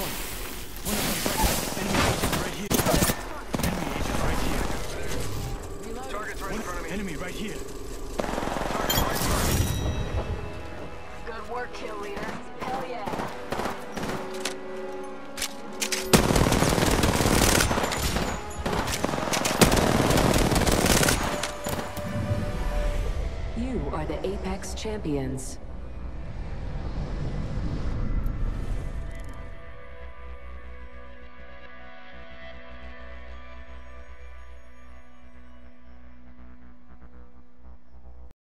point. One of them's right here. Enemy agent right here. Enemy agent right here. Target's right in front of me. Enemy right here. Target's right in. Good work, kill leader. Hell yeah. You are the Apex Champions.